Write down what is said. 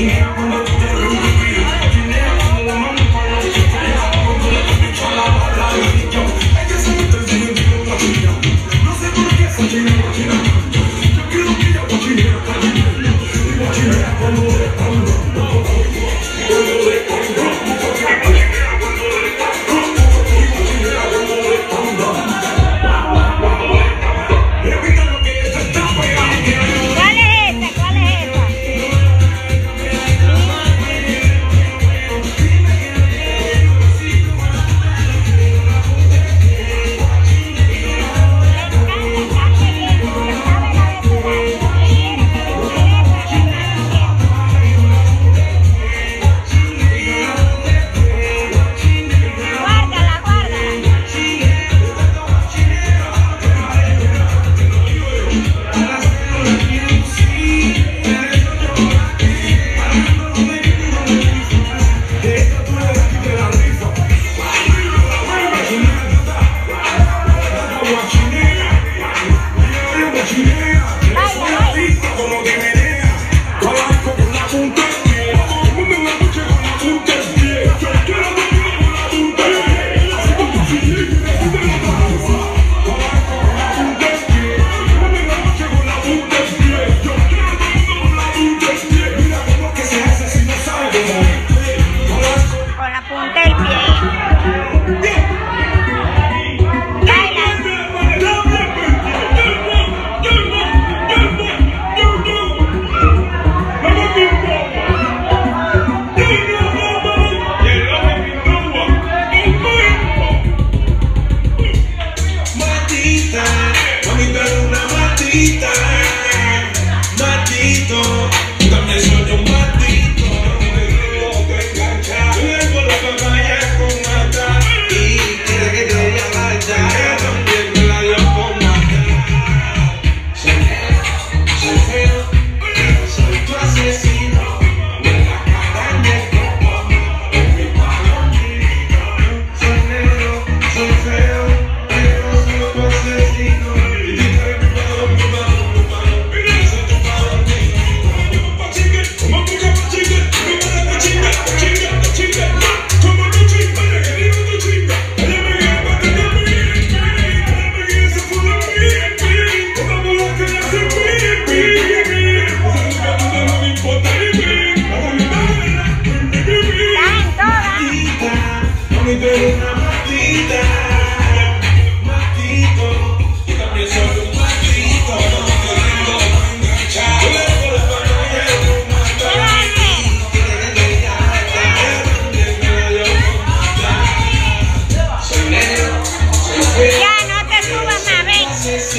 Yeah, gritan.